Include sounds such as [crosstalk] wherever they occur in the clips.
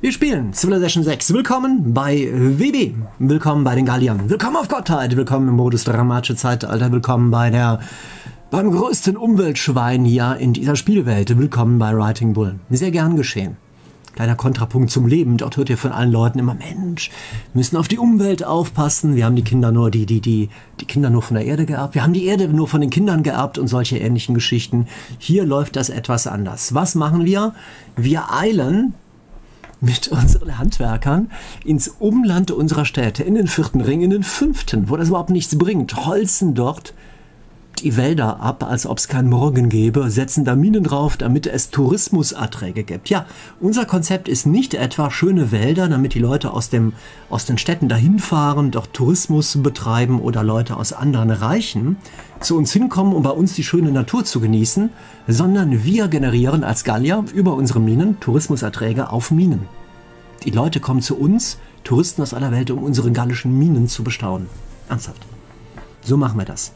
Wir spielen Civilization 6. Willkommen bei WB. Willkommen bei den Galliern. Willkommen auf Gottheit. Willkommen im Modus dramatische Zeitalter. Willkommen bei der beim größten Umweltschwein hier in dieser Spielwelt. Willkommen bei Writing Bull. Sehr gern geschehen. Kleiner Kontrapunkt zum Leben. Dort hört ihr von allen Leuten immer, Mensch, wir müssen auf die Umwelt aufpassen. Wir haben die Kinder nur, die, die, die, die Kinder nur von der Erde geerbt. Wir haben die Erde nur von den Kindern geerbt und solche ähnlichen Geschichten. Hier läuft das etwas anders. Was machen wir? Wir eilen mit unseren Handwerkern ins Umland unserer Städte, in den vierten Ring, in den fünften, wo das überhaupt nichts bringt, holzen dort die Wälder ab, als ob es keinen Morgen gäbe, setzen da Minen drauf, damit es Tourismuserträge gibt. Ja, unser Konzept ist nicht etwa schöne Wälder, damit die Leute aus, dem, aus den Städten dahin fahren, dort Tourismus betreiben oder Leute aus anderen Reichen zu uns hinkommen, um bei uns die schöne Natur zu genießen, sondern wir generieren als Gallier über unsere Minen Tourismuserträge auf Minen. Die Leute kommen zu uns, Touristen aus aller Welt, um unsere gallischen Minen zu bestaunen. Ernsthaft. So machen wir das.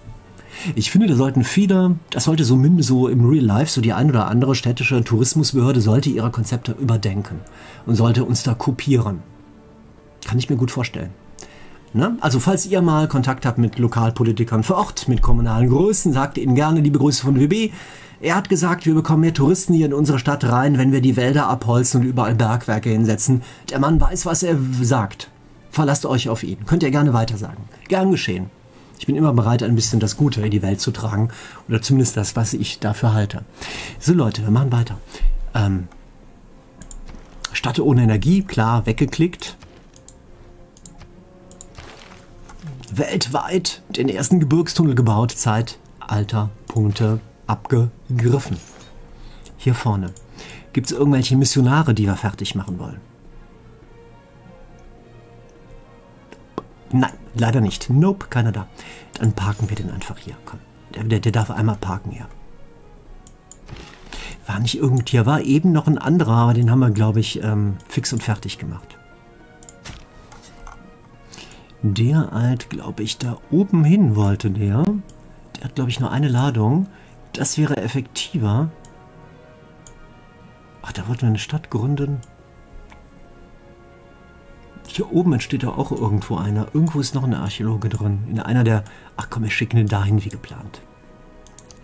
Ich finde, da sollten viele, das sollte so, so im Real Life, so die ein oder andere städtische Tourismusbehörde sollte ihre Konzepte überdenken und sollte uns da kopieren. Kann ich mir gut vorstellen. Ne? Also falls ihr mal Kontakt habt mit Lokalpolitikern vor Ort, mit kommunalen Größen, sagt ihnen gerne liebe Grüße von WB. Er hat gesagt, wir bekommen mehr Touristen hier in unsere Stadt rein, wenn wir die Wälder abholzen und überall Bergwerke hinsetzen. Der Mann weiß, was er sagt. Verlasst euch auf ihn. Könnt ihr gerne weitersagen. Gern geschehen. Ich bin immer bereit, ein bisschen das Gute in die Welt zu tragen. Oder zumindest das, was ich dafür halte. So Leute, wir machen weiter. Ähm, Stadt ohne Energie, klar, weggeklickt. Weltweit den ersten Gebirgstunnel gebaut, Zeitalter, Punkte abgegriffen. Hier vorne. Gibt es irgendwelche Missionare, die wir fertig machen wollen? Nein, leider nicht. Nope, keiner da. Dann parken wir den einfach hier. Komm, der, der, der darf einmal parken hier. War nicht irgend hier, war eben noch ein anderer, aber den haben wir, glaube ich, ähm, fix und fertig gemacht. Der alt, glaube ich, da oben hin wollte der. Der hat, glaube ich, nur eine Ladung. Das wäre effektiver. Ach, da wollten wir eine Stadt gründen. Hier oben entsteht da auch irgendwo einer. Irgendwo ist noch eine Archäologe drin. In einer der... Ach komm, wir schicken ihn dahin wie geplant.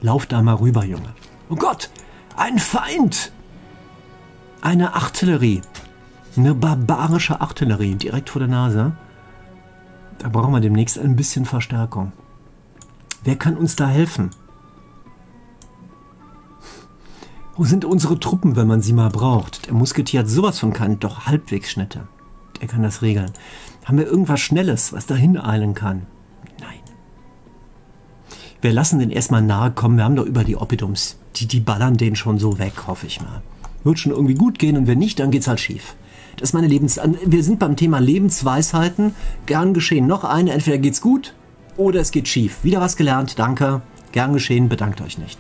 Lauf da mal rüber, Junge. Oh Gott! Ein Feind! Eine Artillerie. Eine barbarische Artillerie direkt vor der Nase. Da brauchen wir demnächst ein bisschen Verstärkung. Wer kann uns da helfen? Wo sind unsere Truppen, wenn man sie mal braucht? Der Musketier hat sowas von keinen, doch halbwegs Schnitte. Er kann das regeln. Haben wir irgendwas Schnelles, was dahin eilen kann? Nein. Wir lassen den erstmal nahe kommen. Wir haben doch über die Oppidums. Die, die ballern den schon so weg, hoffe ich mal. Wird schon irgendwie gut gehen und wenn nicht, dann geht's halt schief. Das ist meine Lebens... Wir sind beim Thema Lebensweisheiten. Gern geschehen. Noch eine. Entweder geht's gut oder es geht schief. Wieder was gelernt. Danke. Gern geschehen. Bedankt euch nicht.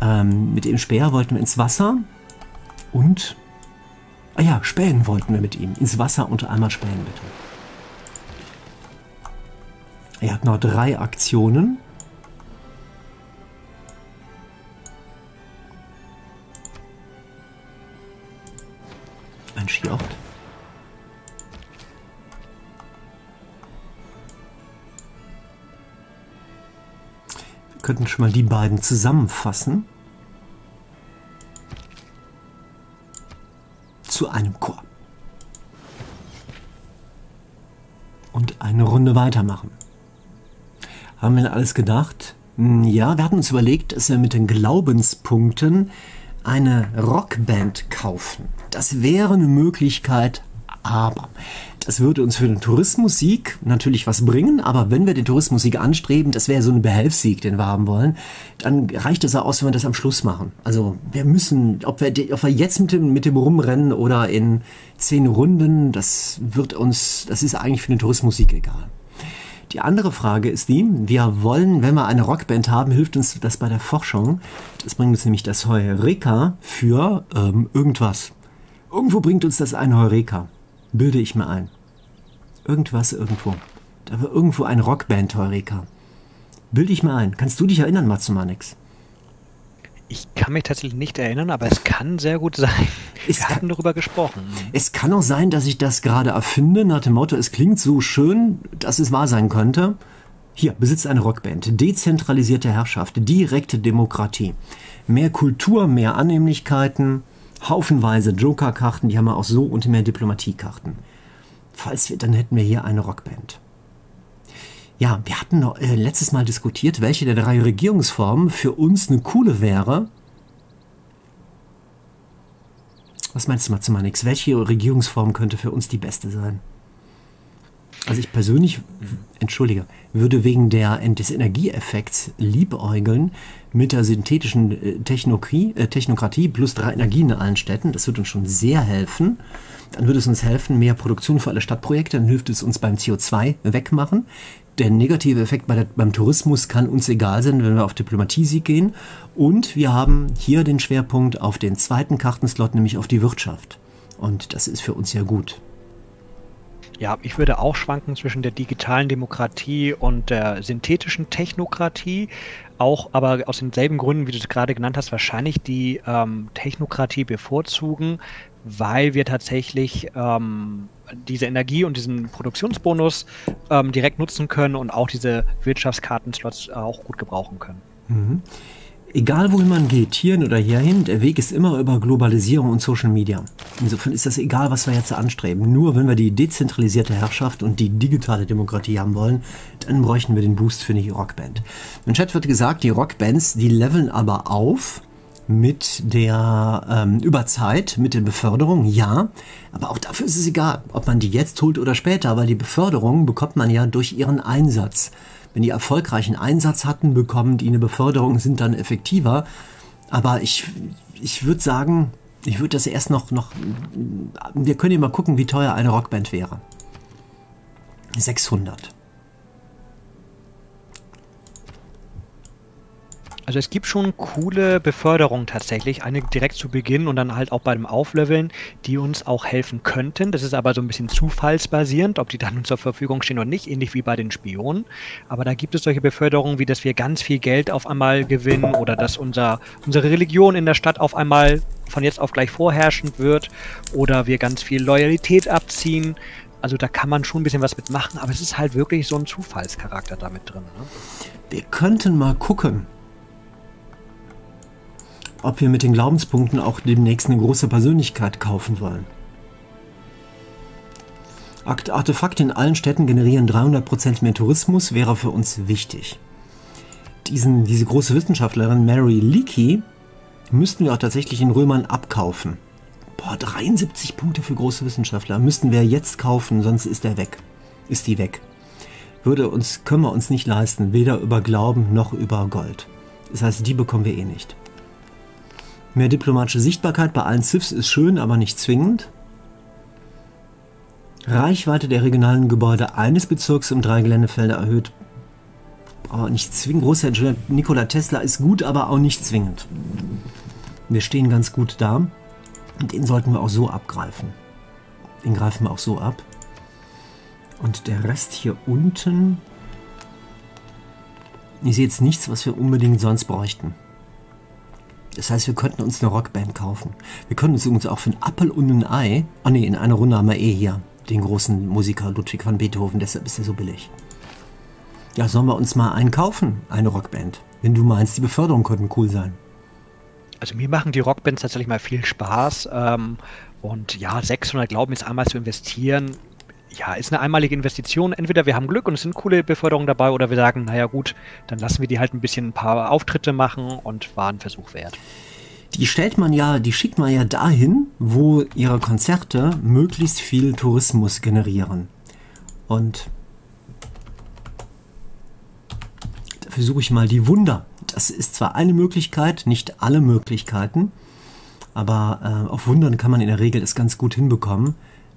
Ähm, mit dem Speer wollten wir ins Wasser und Ah ja, spähen wollten wir mit ihm. Ins Wasser und einmal spähen, bitte. Er hat noch drei Aktionen. Ein Skiort. Wir könnten schon mal die beiden zusammenfassen. Zu einem Chor. Und eine Runde weitermachen. Haben wir alles gedacht? Hm, ja, wir hatten uns überlegt, dass wir mit den Glaubenspunkten eine Rockband kaufen. Das wäre eine Möglichkeit, aber das würde uns für den Tourismussieg natürlich was bringen, aber wenn wir den Tourismussieg anstreben, das wäre so ein Behelfssieg, den wir haben wollen, dann reicht es auch aus, wenn wir das am Schluss machen. Also wir müssen, ob wir, ob wir jetzt mit dem, mit dem rumrennen oder in zehn Runden, das wird uns, das ist eigentlich für den Tourismussieg egal. Die andere Frage ist die, wir wollen, wenn wir eine Rockband haben, hilft uns das bei der Forschung. Das bringt uns nämlich das Heureka für ähm, irgendwas. Irgendwo bringt uns das ein Heureka bilde ich mir ein. Irgendwas irgendwo. Da war irgendwo ein Rockband, Heureka. Bilde ich mir ein. Kannst du dich erinnern, Matsumanix? Ich kann mich tatsächlich nicht erinnern, aber es kann sehr gut sein. [laughs] Es Wir kann, hatten darüber gesprochen. Es kann auch sein, dass ich das gerade erfinde, nach dem Motto, es klingt so schön, dass es wahr sein könnte. Hier besitzt eine Rockband. Dezentralisierte Herrschaft, direkte Demokratie. Mehr Kultur, mehr Annehmlichkeiten, haufenweise Joker-Karten, die haben wir auch so und mehr Diplomatiekarten. Falls wir, dann hätten wir hier eine Rockband. Ja, wir hatten noch, äh, letztes Mal diskutiert, welche der drei Regierungsformen für uns eine coole wäre. Was meinst du, Matzemanix? Welche Regierungsform könnte für uns die beste sein? Also ich persönlich, entschuldige, würde wegen der, des Energieeffekts liebäugeln mit der synthetischen äh, Technokratie, äh, Technokratie plus drei Energien in allen Städten. Das würde uns schon sehr helfen. Dann würde es uns helfen, mehr Produktion für alle Stadtprojekte. Dann hilft es uns beim CO2 wegmachen. Der negative Effekt bei der, beim Tourismus kann uns egal sein, wenn wir auf Diplomatie-Sieg gehen. Und wir haben hier den Schwerpunkt auf den zweiten Kartenslot, nämlich auf die Wirtschaft. Und das ist für uns ja gut. Ja, ich würde auch schwanken zwischen der digitalen Demokratie und der synthetischen Technokratie. Auch aber aus denselben Gründen, wie du es gerade genannt hast, wahrscheinlich die ähm, Technokratie bevorzugen, weil wir tatsächlich ähm, diese Energie und diesen Produktionsbonus ähm, direkt nutzen können und auch diese Wirtschaftskartenslots auch gut gebrauchen können. Mhm. Egal wohin man geht, hierhin oder hierhin, der Weg ist immer über Globalisierung und Social Media. Insofern ist das egal, was wir jetzt anstreben. Nur wenn wir die dezentralisierte Herrschaft und die digitale Demokratie haben wollen, dann bräuchten wir den Boost für die Rockband. Im Chat wird gesagt, die Rockbands, die leveln aber auf mit der ähm, über Zeit, mit der Beförderung, ja. Aber auch dafür ist es egal, ob man die jetzt holt oder später, weil die Beförderung bekommt man ja durch ihren Einsatz. Wenn die erfolgreichen Einsatz hatten, bekommen die eine Beförderung, sind dann effektiver. Aber ich, ich würde sagen, ich würde das erst noch, noch, wir können ja mal gucken, wie teuer eine Rockband wäre. 600. Also es gibt schon coole Beförderungen tatsächlich, eine direkt zu Beginn und dann halt auch bei dem Aufleveln, die uns auch helfen könnten. Das ist aber so ein bisschen zufallsbasierend, ob die dann zur Verfügung stehen oder nicht, ähnlich wie bei den Spionen. Aber da gibt es solche Beförderungen, wie dass wir ganz viel Geld auf einmal gewinnen oder dass unser, unsere Religion in der Stadt auf einmal von jetzt auf gleich vorherrschend wird oder wir ganz viel Loyalität abziehen. Also da kann man schon ein bisschen was mitmachen, aber es ist halt wirklich so ein Zufallscharakter damit drin. Ne? Wir könnten mal gucken, ob wir mit den Glaubenspunkten auch demnächst eine große Persönlichkeit kaufen wollen. Artefakte in allen Städten generieren 300% mehr Tourismus, wäre für uns wichtig. Diesen, diese große Wissenschaftlerin Mary Leakey müssten wir auch tatsächlich in Römern abkaufen. Boah, 73 Punkte für große Wissenschaftler müssten wir jetzt kaufen, sonst ist er weg. Ist die weg. Würde uns, können wir uns nicht leisten, weder über Glauben noch über Gold. Das heißt, die bekommen wir eh nicht. Mehr diplomatische Sichtbarkeit bei allen CIFs ist schön, aber nicht zwingend. Reichweite der regionalen Gebäude eines Bezirks um drei Geländefelder erhöht. Aber nicht zwingend. Großherr Nikola Tesla ist gut, aber auch nicht zwingend. Wir stehen ganz gut da. Und den sollten wir auch so abgreifen. Den greifen wir auch so ab. Und der Rest hier unten. Ich sehe jetzt nichts, was wir unbedingt sonst bräuchten. Das heißt, wir könnten uns eine Rockband kaufen. Wir können uns übrigens auch für ein Apple und ein Ei. Oh ne, in einer Runde haben wir eh hier den großen Musiker Ludwig van Beethoven, deshalb ist er so billig. Ja, sollen wir uns mal einen kaufen, eine Rockband? Wenn du meinst, die Beförderung könnte cool sein. Also mir machen die Rockbands tatsächlich mal viel Spaß. Ähm, und ja, 600 Glauben jetzt einmal zu investieren, ja, ist eine einmalige Investition. Entweder wir haben Glück und es sind coole Beförderungen dabei oder wir sagen, naja gut, dann lassen wir die halt ein bisschen ein paar Auftritte machen und war ein Versuch wert. Die stellt man ja, die schickt man ja dahin, wo ihre Konzerte möglichst viel Tourismus generieren. Und da versuche ich mal die Wunder. Das ist zwar eine Möglichkeit, nicht alle Möglichkeiten, aber äh, auf Wundern kann man in der Regel das ganz gut hinbekommen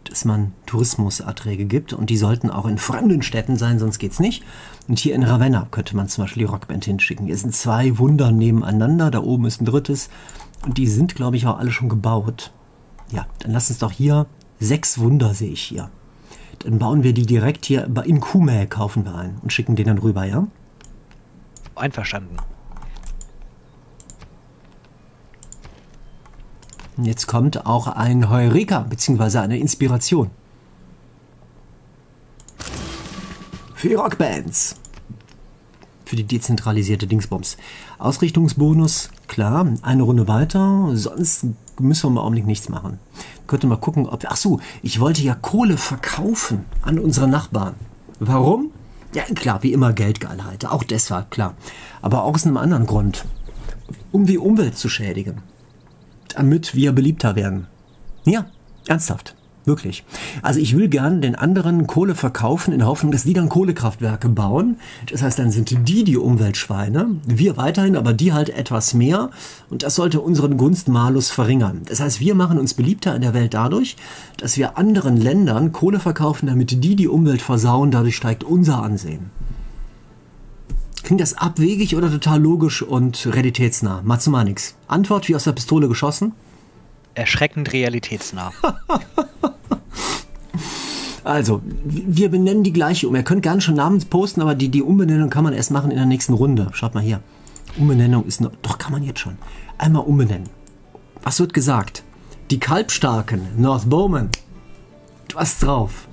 dass man Tourismuserträge gibt und die sollten auch in fremden Städten sein, sonst geht's nicht. Und hier in Ravenna könnte man zum Beispiel die Rockband hinschicken. Hier sind zwei Wunder nebeneinander, da oben ist ein drittes und die sind, glaube ich, auch alle schon gebaut. Ja, dann lass uns doch hier sechs Wunder sehe ich hier. Dann bauen wir die direkt hier in Kuhmäh kaufen wir ein und schicken den dann rüber, ja? Einverstanden. Jetzt kommt auch ein Heureka bzw. eine Inspiration. Für die Rockbands. Für die dezentralisierte Dingsbums. Ausrichtungsbonus, klar, eine Runde weiter, sonst müssen wir im Augenblick nichts machen. Könnte mal gucken, ob. Ach so, ich wollte ja Kohle verkaufen an unsere Nachbarn. Warum? Ja, klar, wie immer Geldgeilheit. Auch deshalb, klar. Aber auch aus einem anderen Grund. Um die Umwelt zu schädigen damit wir beliebter werden. Ja, ernsthaft. Wirklich. Also ich will gern den anderen Kohle verkaufen in der Hoffnung, dass die dann Kohlekraftwerke bauen. Das heißt, dann sind die die Umweltschweine, wir weiterhin, aber die halt etwas mehr. Und das sollte unseren Gunstmalus verringern. Das heißt, wir machen uns beliebter in der Welt dadurch, dass wir anderen Ländern Kohle verkaufen, damit die die Umwelt versauen. Dadurch steigt unser Ansehen. Klingt das abwegig oder total logisch und realitätsnah? Matsumanix. Antwort wie aus der Pistole geschossen? Erschreckend realitätsnah. [laughs] also, wir benennen die gleiche um. Ihr könnt gerne schon Namen posten, aber die, die Umbenennung kann man erst machen in der nächsten Runde. Schaut mal hier. Umbenennung ist noch. Doch, kann man jetzt schon. Einmal umbenennen. Was wird gesagt? Die Kalbstarken, North Bowman. Du hast drauf.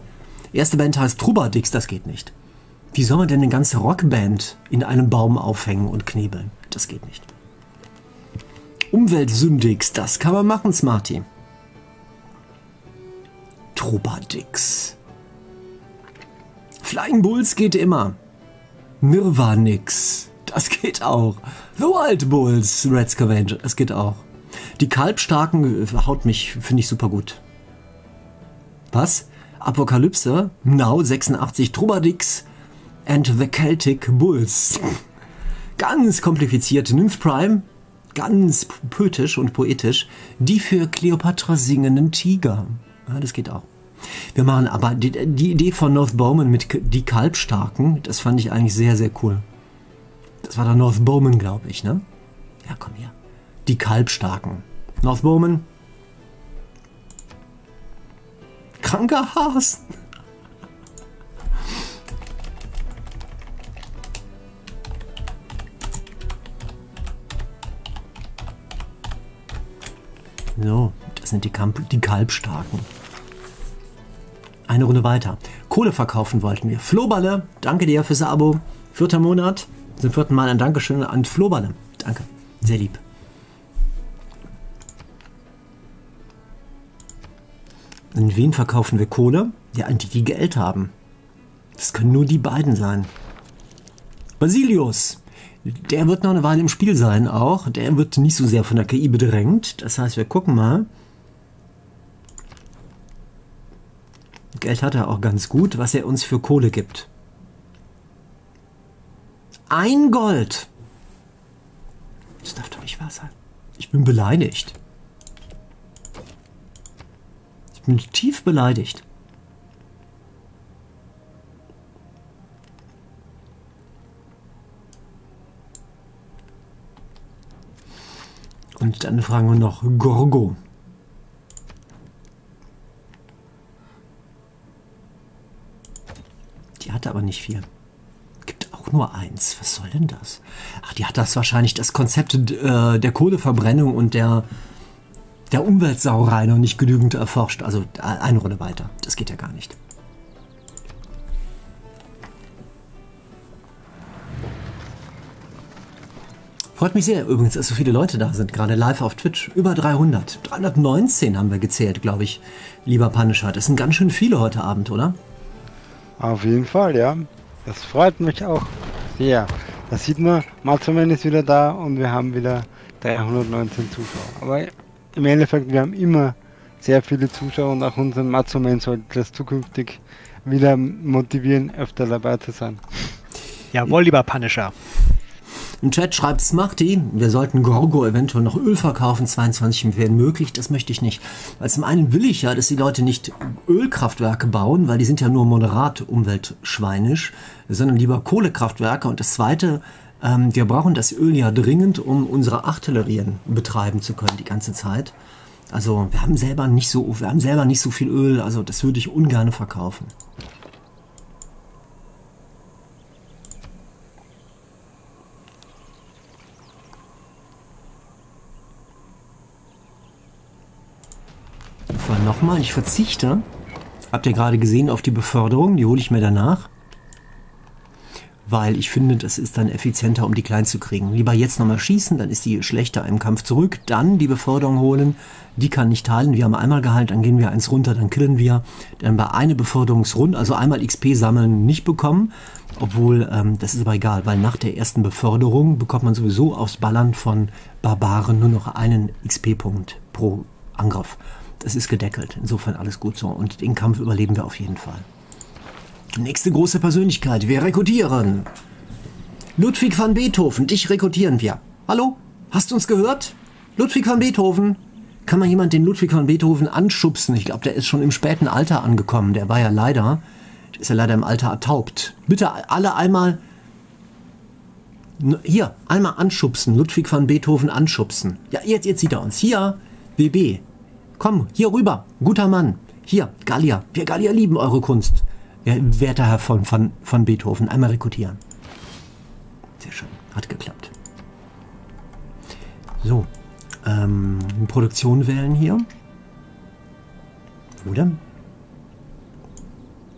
Erste Band heißt Trubadix, das geht nicht. Wie soll man denn eine ganze Rockband in einem Baum aufhängen und knebeln? Das geht nicht. Umweltsündigs, das kann man machen, Smarty. Trubadix. Flying Bulls geht immer. Nirvanix, das geht auch. The Wild Bulls, Red Scavenger, das geht auch. Die Kalbstarken äh, haut mich, finde ich super gut. Was? Apokalypse? Now 86 Trubadix? And the Celtic Bulls. Ganz kompliziert. Nymph Prime, ganz poetisch und poetisch. Die für Cleopatra singenden Tiger. Ja, das geht auch. Wir machen aber die, die Idee von North Bowman mit die Kalbstarken, das fand ich eigentlich sehr, sehr cool. Das war der North Bowman, glaube ich, ne? Ja, komm her. Die Kalbstarken. North Bowman. Kranker Hasen. So, das sind die, Kamp die Kalbstarken. Eine Runde weiter. Kohle verkaufen wollten wir. Flohballe, danke dir fürs Abo. Vierter Monat. Zum vierten Mal ein Dankeschön an Flohballe. Danke. Sehr lieb. In wen verkaufen wir Kohle? Ja, an die, die Geld haben. Das können nur die beiden sein. Basilius. Der wird noch eine Weile im Spiel sein auch. Der wird nicht so sehr von der KI bedrängt. Das heißt, wir gucken mal. Geld hat er auch ganz gut, was er uns für Kohle gibt. Ein Gold. Das darf doch nicht wahr sein. Ich bin beleidigt. Ich bin tief beleidigt. Und dann fragen wir noch Gorgo. Die hatte aber nicht viel. Gibt auch nur eins. Was soll denn das? Ach, die hat das wahrscheinlich das Konzept äh, der Kohleverbrennung und der, der Umweltsauerei noch nicht genügend erforscht. Also eine Runde weiter. Das geht ja gar nicht. Freut mich sehr übrigens, dass so viele Leute da sind, gerade live auf Twitch. Über 300. 319 haben wir gezählt, glaube ich, lieber Punisher. Das sind ganz schön viele heute Abend, oder? Auf jeden Fall, ja. Das freut mich auch sehr. Da sieht man, Matzoman ist wieder da und wir haben wieder 319 Zuschauer. Aber im Endeffekt, wir haben immer sehr viele Zuschauer und auch unser Matzoman sollte das zukünftig wieder motivieren, öfter dabei zu sein. Jawohl, lieber Punisher. Im Chat schreibt Smarty, wir sollten Gorgo eventuell noch Öl verkaufen, 22 wäre möglich, das möchte ich nicht. Weil zum einen will ich ja, dass die Leute nicht Ölkraftwerke bauen, weil die sind ja nur moderat umweltschweinisch, sondern lieber Kohlekraftwerke. Und das zweite, ähm, wir brauchen das Öl ja dringend, um unsere Artillerien betreiben zu können die ganze Zeit. Also wir haben selber nicht so, wir haben selber nicht so viel Öl, also das würde ich ungern verkaufen. Nochmal. Ich verzichte. Habt ihr gerade gesehen auf die Beförderung? Die hole ich mir danach. Weil ich finde, das ist dann effizienter, um die klein zu kriegen. Lieber jetzt nochmal schießen, dann ist die schlechter im Kampf zurück. Dann die Beförderung holen. Die kann nicht heilen. Wir haben einmal geheilt, dann gehen wir eins runter, dann killen wir. Dann bei einer Beförderungsrunde, also einmal XP sammeln, nicht bekommen. Obwohl, ähm, das ist aber egal, weil nach der ersten Beförderung bekommt man sowieso aufs Ballern von Barbaren nur noch einen XP-Punkt pro Angriff. Das ist gedeckelt. Insofern alles gut so. Und den Kampf überleben wir auf jeden Fall. Nächste große Persönlichkeit. Wir rekrutieren. Ludwig van Beethoven. Dich rekrutieren wir. Hallo? Hast du uns gehört? Ludwig van Beethoven. Kann mal jemand den Ludwig van Beethoven anschubsen? Ich glaube, der ist schon im späten Alter angekommen. Der war ja leider ist ja leider im Alter ertaubt. Bitte alle einmal hier, einmal anschubsen. Ludwig van Beethoven anschubsen. Ja, jetzt, jetzt sieht er uns. Hier, WB. Komm, hier rüber. Guter Mann. Hier, Gallier. Wir Gallier lieben eure Kunst. Ja, werter Herr von, von, von Beethoven. Einmal rekrutieren. Sehr schön. Hat geklappt. So. Ähm, Produktion wählen hier. Wo denn?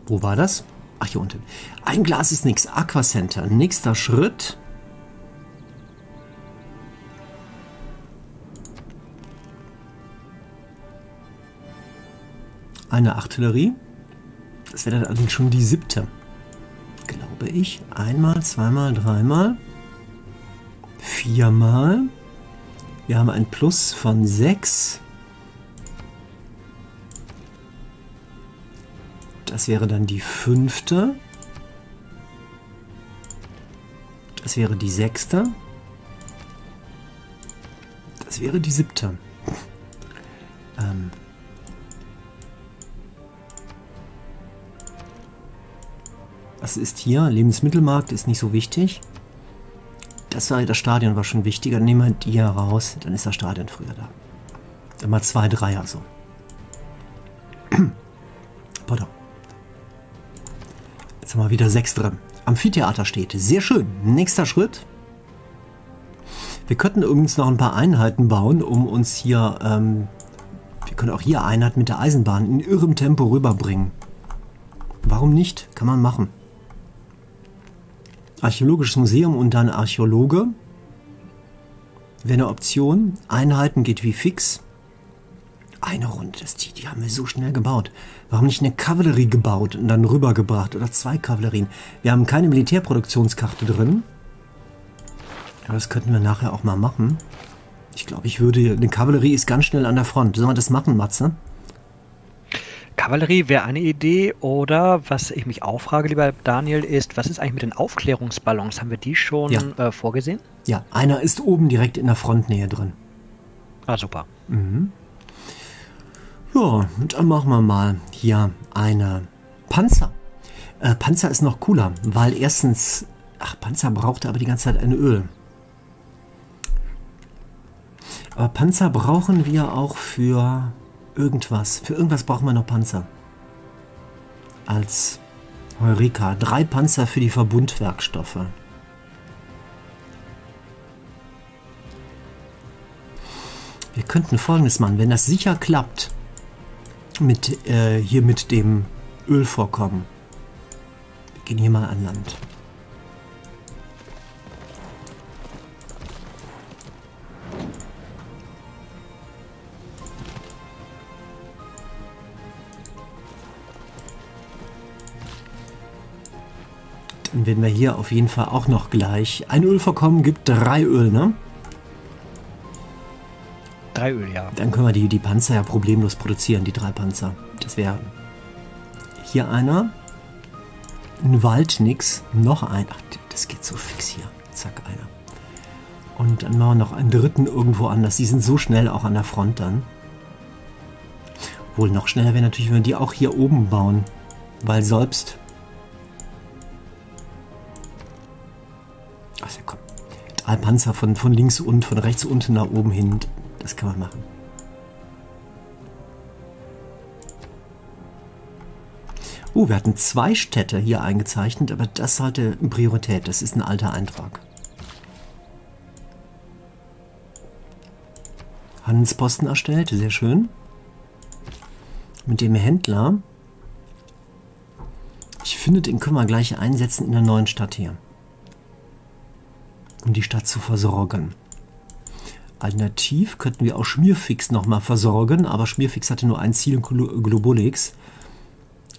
Wo war das? Ach, hier unten. Ein Glas ist nix. Aquacenter. Nächster Schritt. Eine Artillerie. Das wäre dann allerdings schon die siebte. Glaube ich. Einmal, zweimal, dreimal. Viermal. Wir haben ein Plus von sechs. Das wäre dann die fünfte. Das wäre die sechste. Das wäre die siebte. Ähm. Was ist hier? Lebensmittelmarkt ist nicht so wichtig. Das, war, das Stadion war schon wichtiger. Nehmen wir die hier raus, dann ist das Stadion früher da. Immer zwei Dreier so. [clears throat] Pardon. Jetzt haben wir wieder sechs drin. Amphitheater steht. Sehr schön. Nächster Schritt. Wir könnten übrigens noch ein paar Einheiten bauen, um uns hier... Ähm, wir können auch hier Einheiten mit der Eisenbahn in irrem Tempo rüberbringen. Warum nicht? Kann man machen. Archäologisches Museum und dann Archäologe. Wäre eine Option. Einheiten geht wie fix. Eine Runde, das, die, die haben wir so schnell gebaut. Warum nicht eine Kavallerie gebaut und dann rübergebracht? Oder zwei Kavallerien? Wir haben keine Militärproduktionskarte drin. Aber das könnten wir nachher auch mal machen. Ich glaube, ich würde... Eine Kavallerie ist ganz schnell an der Front. Sollen wir das machen, Matze? Kavallerie wäre eine Idee. Oder was ich mich auch frage, lieber Daniel, ist, was ist eigentlich mit den Aufklärungsballons? Haben wir die schon ja. äh, vorgesehen? Ja, einer ist oben direkt in der Frontnähe drin. Ah, super. Mhm. Ja, dann machen wir mal hier eine Panzer. Äh, Panzer ist noch cooler, weil erstens, ach, Panzer brauchte aber die ganze Zeit ein Öl. Aber Panzer brauchen wir auch für irgendwas. Für irgendwas brauchen wir noch Panzer. Als Heureka. Drei Panzer für die Verbundwerkstoffe. Wir könnten folgendes machen, wenn das sicher klappt, mit äh, hier mit dem Ölvorkommen. Wir gehen hier mal an Land. Dann werden wir hier auf jeden Fall auch noch gleich. Ein Ölvorkommen gibt drei Öl, ne? Drei Öl, ja. Dann können wir die, die Panzer ja problemlos produzieren, die drei Panzer. Das wäre hier einer. Ein Wald nix. Noch ein. Ach, das geht so fix hier. Zack, einer. Und dann machen wir noch einen dritten irgendwo anders. Die sind so schnell auch an der Front dann. Wohl noch schneller wäre natürlich, wenn wir die auch hier oben bauen. Weil selbst. Drei Panzer von, von links und von rechts unten nach oben hin. Das kann man machen. Oh, wir hatten zwei Städte hier eingezeichnet, aber das hatte Priorität. Das ist ein alter Eintrag. Handelsposten erstellt, sehr schön. mit dem Händler. Ich finde, den können wir gleich einsetzen in der neuen Stadt hier. Um die Stadt zu versorgen. Alternativ könnten wir auch Schmierfix nochmal versorgen, aber Schmierfix hatte nur ein Ziel, Globolix.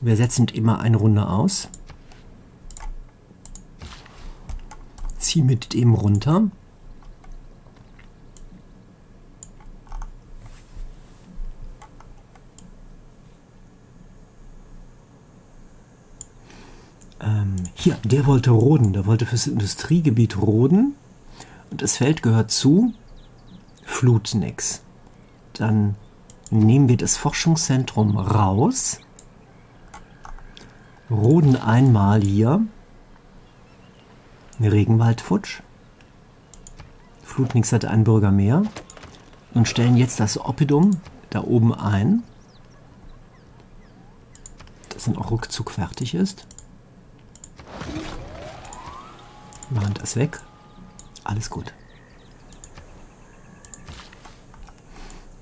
Wir setzen immer eine Runde aus. Zieh mit dem runter. Hier, der wollte roden. Der wollte fürs Industriegebiet roden. Und das Feld gehört zu Flutnix. Dann nehmen wir das Forschungszentrum raus. Roden einmal hier. Regenwaldfutsch. Flutnix hat einen Bürger mehr. Und stellen jetzt das Oppidum da oben ein. Das dann auch ruckzuck fertig ist. Machen das weg. Alles gut.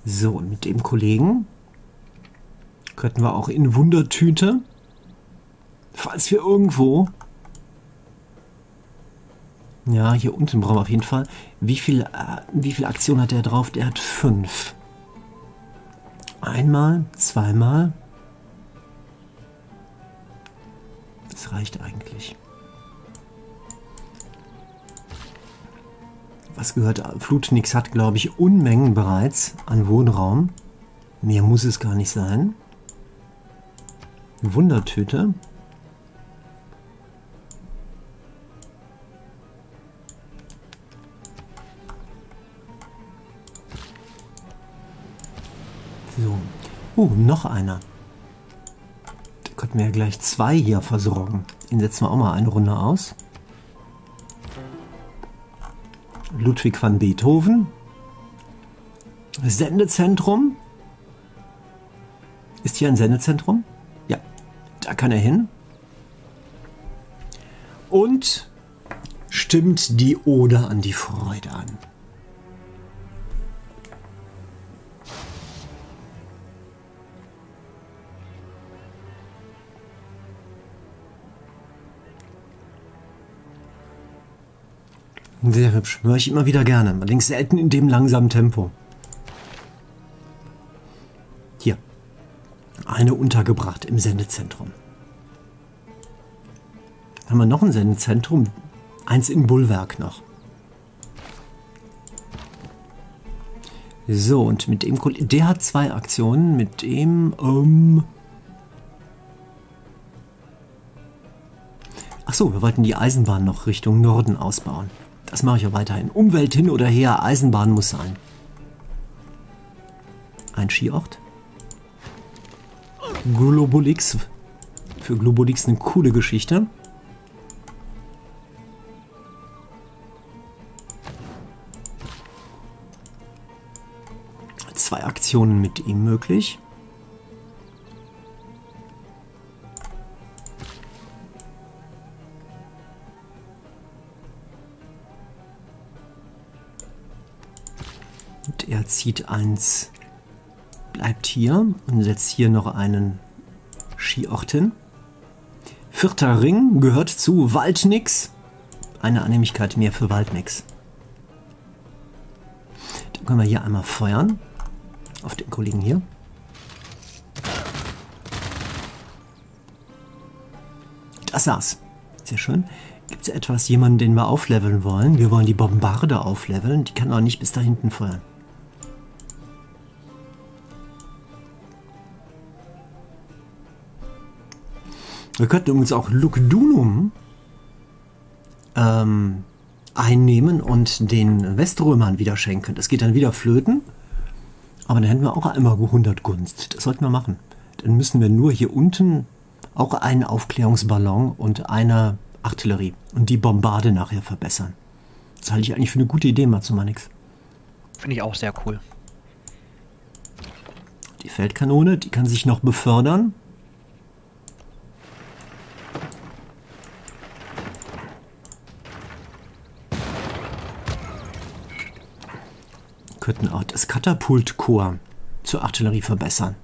So, und mit dem Kollegen könnten wir auch in Wundertüte, falls wir irgendwo... Ja, hier unten brauchen wir auf jeden Fall. Wie viel, äh, wie viel Aktion hat der drauf? Der hat fünf. Einmal, zweimal. Das reicht eigentlich. Was gehört, Flutnix hat, glaube ich, Unmengen bereits an Wohnraum. Mehr muss es gar nicht sein. Wundertüte. So. Oh, noch einer. Da könnten wir ja gleich zwei hier versorgen. Den setzen wir auch mal eine Runde aus. Ludwig van Beethoven. Sendezentrum. Ist hier ein Sendezentrum? Ja, da kann er hin. Und stimmt die Ode an die Freude an. Sehr hübsch. Höre ich immer wieder gerne. Allerdings selten in dem langsamen Tempo. Hier. Eine untergebracht im Sendezentrum. Haben wir noch ein Sendezentrum? Eins in Bullwerk noch. So, und mit dem der hat zwei Aktionen. Mit dem, ähm. Ach wir wollten die Eisenbahn noch Richtung Norden ausbauen. Das mache ich ja weiterhin. Umwelt hin oder her, Eisenbahn muss sein. Ein Skiort. Globolix. Für Globolix eine coole Geschichte. Zwei Aktionen mit ihm möglich. Zieht eins, bleibt hier und setzt hier noch einen Skiort hin. Vierter Ring gehört zu Waldnix. Eine Annehmlichkeit mehr für Waldnix. Dann können wir hier einmal feuern. Auf den Kollegen hier. Das war's. Sehr schön. Gibt es etwas, jemanden, den wir aufleveln wollen? Wir wollen die Bombarde aufleveln. Die kann auch nicht bis da hinten feuern. Wir könnten übrigens auch Lugdunum ähm, einnehmen und den Weströmern wieder schenken. Das geht dann wieder flöten. Aber dann hätten wir auch einmal 100 Gunst. Das sollten wir machen. Dann müssen wir nur hier unten auch einen Aufklärungsballon und eine Artillerie und die Bombarde nachher verbessern. Das halte ich eigentlich für eine gute Idee, Matsumanix. Finde ich auch sehr cool. Die Feldkanone, die kann sich noch befördern. Könnten auch das Katapultkorps zur Artillerie verbessern.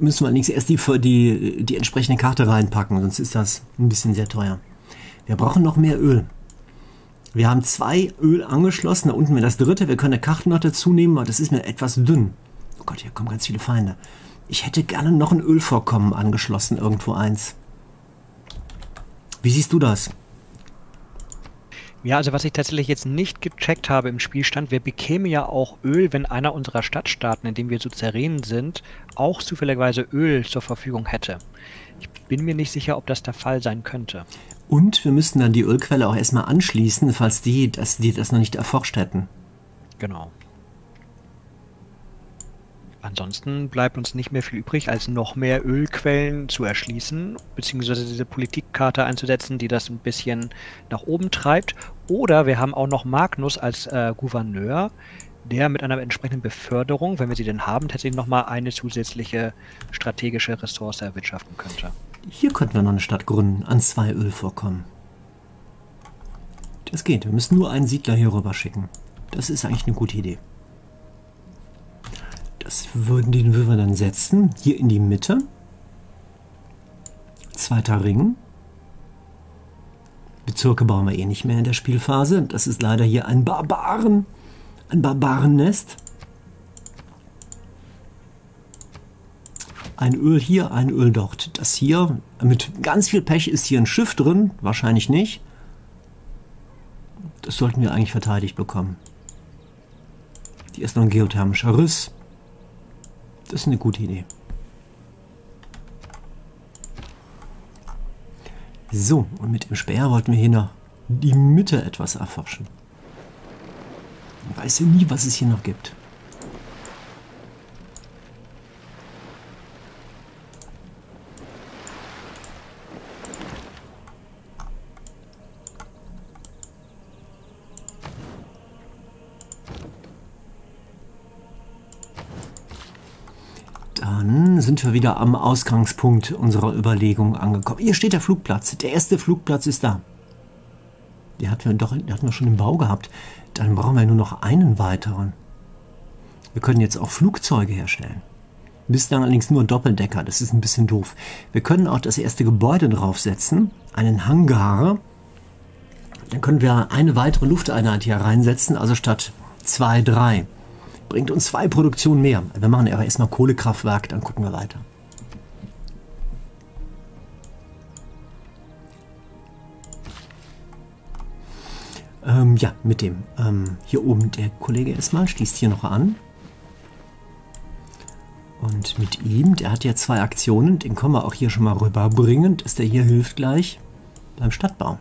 Müssen wir allerdings erst die, die, die entsprechende Karte reinpacken, sonst ist das ein bisschen sehr teuer. Wir brauchen noch mehr Öl. Wir haben zwei Öl angeschlossen, da unten wäre das dritte. Wir können eine Karte noch dazu nehmen, aber das ist mir etwas dünn. Oh Gott, hier kommen ganz viele Feinde. Ich hätte gerne noch ein Ölvorkommen angeschlossen, irgendwo eins. Wie siehst du das? Ja, also was ich tatsächlich jetzt nicht gecheckt habe im Spielstand, wir bekämen ja auch Öl, wenn einer unserer Stadtstaaten, in dem wir Suzeren sind, auch zufälligerweise Öl zur Verfügung hätte. Ich bin mir nicht sicher, ob das der Fall sein könnte. Und wir müssten dann die Ölquelle auch erstmal anschließen, falls die das, die das noch nicht erforscht hätten. Genau. Ansonsten bleibt uns nicht mehr viel übrig, als noch mehr Ölquellen zu erschließen, beziehungsweise diese Politikkarte einzusetzen, die das ein bisschen nach oben treibt. Oder wir haben auch noch Magnus als äh, Gouverneur, der mit einer entsprechenden Beförderung, wenn wir sie denn haben, tatsächlich nochmal eine zusätzliche strategische Ressource erwirtschaften könnte. Hier könnten wir noch eine Stadt gründen, an zwei Ölvorkommen. Das geht, wir müssen nur einen Siedler hier rüber schicken. Das ist eigentlich eine gute Idee. Das würden, den würden wir dann setzen. Hier in die Mitte. Zweiter Ring. Bezirke bauen wir eh nicht mehr in der Spielphase. Das ist leider hier ein Barbaren. Ein Barbarennest. Ein Öl hier, ein Öl dort. Das hier, mit ganz viel Pech ist hier ein Schiff drin. Wahrscheinlich nicht. Das sollten wir eigentlich verteidigt bekommen. Hier ist noch ein geothermischer Riss. Das ist eine gute Idee. So, und mit dem Speer wollten wir hier noch die Mitte etwas erforschen. Ich weiß ja nie, was es hier noch gibt. Wir wieder am Ausgangspunkt unserer Überlegung angekommen. Hier steht der Flugplatz. Der erste Flugplatz ist da. Den hatten wir doch den hatten wir schon im Bau gehabt. Dann brauchen wir nur noch einen weiteren. Wir können jetzt auch Flugzeuge herstellen. Bislang allerdings nur Doppeldecker. Das ist ein bisschen doof. Wir können auch das erste Gebäude draufsetzen. Einen Hangar. Dann können wir eine weitere Lufteinheit hier reinsetzen. Also statt zwei, drei bringt uns zwei Produktionen mehr. Wir machen aber erstmal Kohlekraftwerk, dann gucken wir weiter. Ähm, ja, mit dem. Ähm, hier oben der Kollege erstmal, schließt hier noch an. Und mit ihm, der hat ja zwei Aktionen, den können wir auch hier schon mal rüberbringen, dass der hier hilft gleich beim Stadtbau.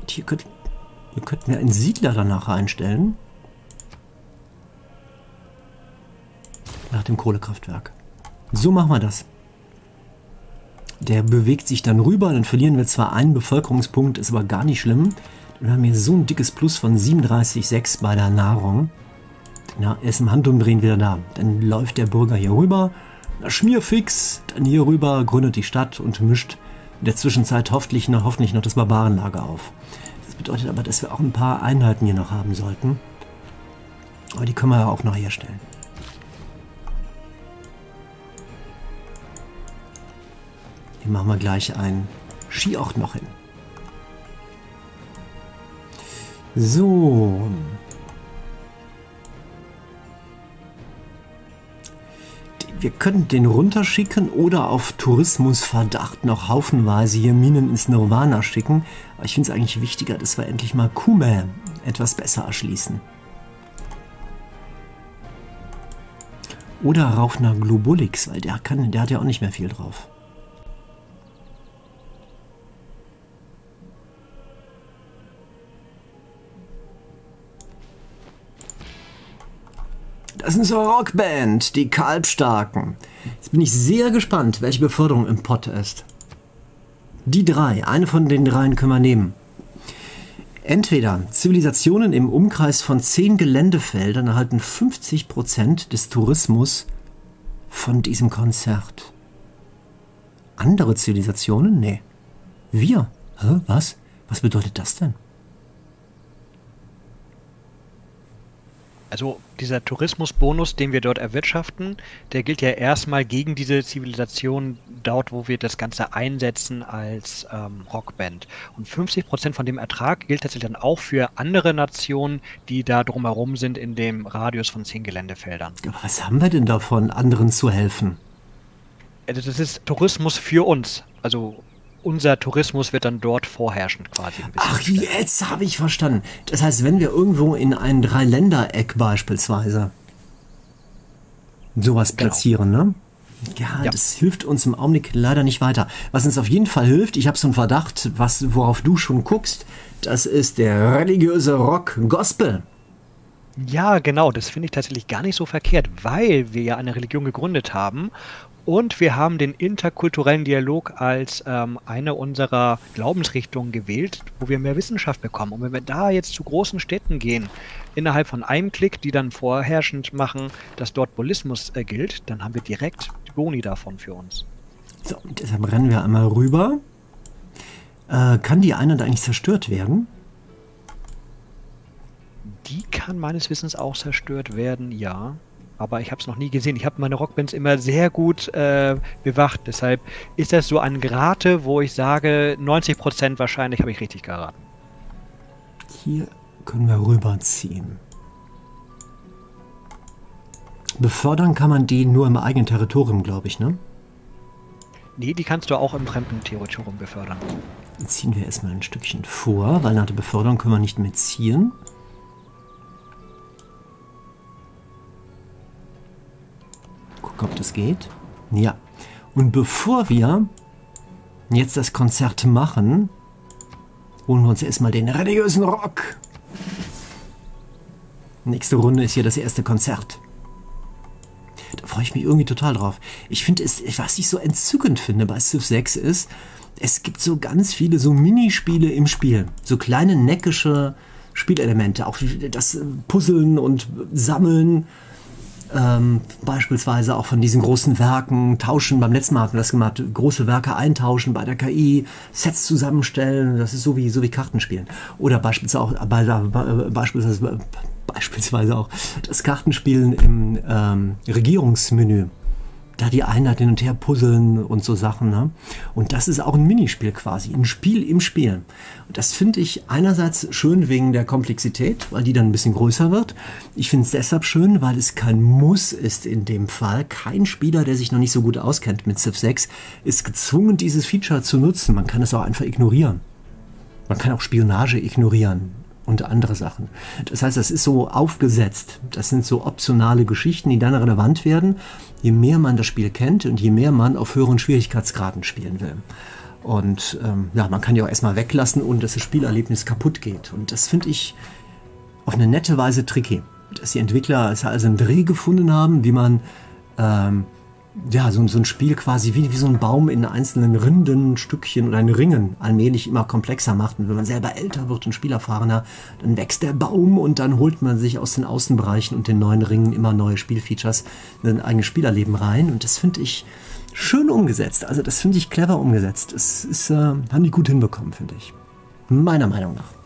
Und hier, könnt, hier könnten wir einen Siedler danach einstellen. Nach dem Kohlekraftwerk. So machen wir das. Der bewegt sich dann rüber, dann verlieren wir zwar einen Bevölkerungspunkt, ist aber gar nicht schlimm. Wir haben hier so ein dickes Plus von 37,6 bei der Nahrung. Na, er ist im Handumdrehen wieder da. Dann läuft der Bürger hier rüber, schmierfix, dann hier rüber, gründet die Stadt und mischt in der Zwischenzeit hoffentlich noch, hoffentlich noch das Barbarenlager auf. Das bedeutet aber, dass wir auch ein paar Einheiten hier noch haben sollten. Aber die können wir ja auch noch herstellen. Hier machen wir gleich einen Skiort noch hin. So. Wir könnten den runterschicken oder auf Tourismusverdacht noch haufenweise hier Minen ins Nirvana schicken. Aber ich finde es eigentlich wichtiger, dass wir endlich mal Kume etwas besser erschließen. Oder rauf nach Globulix, weil der, kann, der hat ja auch nicht mehr viel drauf. Das ist unsere Rockband, die Kalbstarken. Jetzt bin ich sehr gespannt, welche Beförderung im Pott ist. Die drei, eine von den dreien können wir nehmen. Entweder Zivilisationen im Umkreis von zehn Geländefeldern erhalten 50% des Tourismus von diesem Konzert. Andere Zivilisationen? Nee. Wir? Hä? Was? Was bedeutet das denn? Also dieser Tourismusbonus, den wir dort erwirtschaften, der gilt ja erstmal gegen diese Zivilisation dort, wo wir das Ganze einsetzen als ähm, Rockband. Und 50 Prozent von dem Ertrag gilt tatsächlich dann auch für andere Nationen, die da drumherum sind in dem Radius von 10 Geländefeldern. Was haben wir denn davon, anderen zu helfen? Also das ist Tourismus für uns. Also unser Tourismus wird dann dort vorherrschend quasi. Ach, jetzt habe ich verstanden. Das heißt, wenn wir irgendwo in ein Dreiländereck beispielsweise sowas genau. platzieren, ne? Ja, ja, das hilft uns im Augenblick leider nicht weiter. Was uns auf jeden Fall hilft, ich habe so einen Verdacht, was, worauf du schon guckst, das ist der religiöse Rock Gospel. Ja, genau, das finde ich tatsächlich gar nicht so verkehrt, weil wir ja eine Religion gegründet haben und wir haben den interkulturellen Dialog als ähm, eine unserer Glaubensrichtungen gewählt, wo wir mehr Wissenschaft bekommen. Und wenn wir da jetzt zu großen Städten gehen, innerhalb von einem Klick, die dann vorherrschend machen, dass dort Bullismus äh, gilt, dann haben wir direkt die Boni davon für uns. So, deshalb rennen wir einmal rüber. Äh, kann die Einheit eigentlich zerstört werden? Die kann meines Wissens auch zerstört werden, ja aber ich habe es noch nie gesehen. Ich habe meine Rockbands immer sehr gut äh, bewacht. Deshalb ist das so ein Grate, wo ich sage, 90% wahrscheinlich habe ich richtig geraten. Hier können wir rüberziehen. Befördern kann man die nur im eigenen Territorium, glaube ich, ne? Nee, die kannst du auch im fremden Territorium befördern. Dann ziehen wir erstmal ein Stückchen vor, weil nach der Beförderung können wir nicht mehr ziehen. Ob das geht. Ja. Und bevor wir jetzt das Konzert machen, holen wir uns erstmal den religiösen Rock. Nächste Runde ist hier das erste Konzert. Da freue ich mich irgendwie total drauf. Ich finde es, was ich so entzückend finde bei Civ 6 ist, es gibt so ganz viele so Minispiele im Spiel. So kleine neckische Spielelemente. Auch das Puzzeln und Sammeln ähm, beispielsweise auch von diesen großen Werken tauschen. Beim letzten Mal hatten wir das gemacht, große Werke eintauschen bei der KI, Sets zusammenstellen. Das ist so wie, so wie Kartenspielen. Oder beispielsweise auch, bei, beispielsweise, beispielsweise auch das Kartenspielen im ähm, Regierungsmenü da die Einheit hin und her puzzeln und so Sachen. Ne? Und das ist auch ein Minispiel quasi, ein Spiel im Spiel. Und das finde ich einerseits schön wegen der Komplexität, weil die dann ein bisschen größer wird. Ich finde es deshalb schön, weil es kein Muss ist in dem Fall. Kein Spieler, der sich noch nicht so gut auskennt mit Civ 6, ist gezwungen, dieses Feature zu nutzen. Man kann es auch einfach ignorieren. Man kann auch Spionage ignorieren und andere Sachen. Das heißt, das ist so aufgesetzt. Das sind so optionale Geschichten, die dann relevant werden, je mehr man das Spiel kennt und je mehr man auf höheren Schwierigkeitsgraden spielen will. Und ähm, ja, man kann ja auch erstmal weglassen, ohne dass das Spielerlebnis kaputt geht. Und das finde ich auf eine nette Weise tricky. Dass die Entwickler also einen Dreh gefunden haben, wie man ähm, ja, so, so ein Spiel quasi wie, wie so ein Baum in einzelnen Rinden, Stückchen oder in Ringen allmählich immer komplexer macht. Und wenn man selber älter wird und spielerfahrener, dann wächst der Baum und dann holt man sich aus den Außenbereichen und den neuen Ringen immer neue Spielfeatures in ein eigenes Spielerleben rein. Und das finde ich schön umgesetzt. Also das finde ich clever umgesetzt. Das ist, äh, haben die gut hinbekommen, finde ich. Meiner Meinung nach.